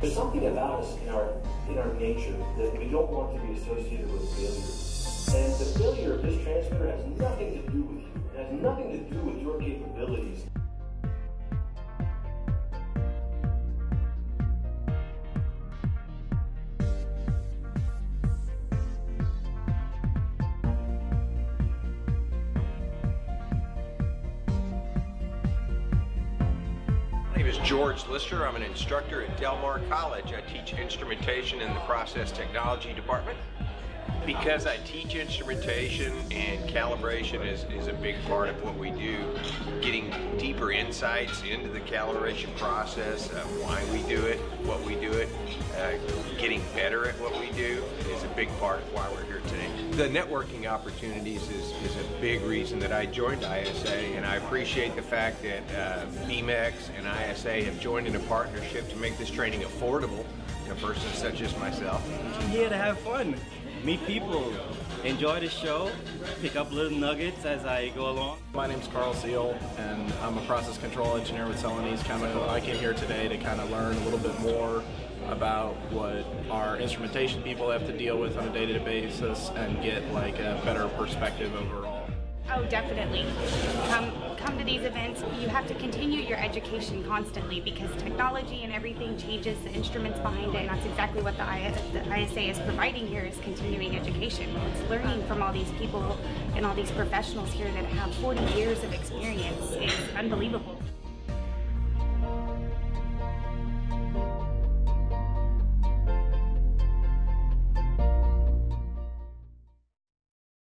There's something about us in our in our nature that we don't want to be associated with failure. And the failure of this transmitter has nothing to do with you. It has nothing name is George Lister. I'm an instructor at Del Mar College. I teach instrumentation in the process technology department. Because I teach instrumentation and calibration is, is a big part of what we do, deeper insights into the calibration process, uh, why we do it, what we do it, uh, getting better at what we do is a big part of why we're here today. The networking opportunities is, is a big reason that I joined ISA, and I appreciate the fact that uh, Beamex and ISA have joined in a partnership to make this training affordable to persons such as myself. I'm here to have fun, meet people, enjoy the show, pick up little nuggets as I go along. My name's Carl Seal, and I'm a process control engineer with Celanese Chemical. I came here today to kind of learn a little bit more about what our instrumentation people have to deal with on a day-to-day basis and get like a better perspective overall. Oh, definitely. Come, come to these events. You have to continue your education constantly because technology and everything changes. The instruments behind it, and that's exactly what the, ISA is providing here: is continuing education. It's learning from all these people and all these professionals here that have 40 years of experience. It's unbelievable.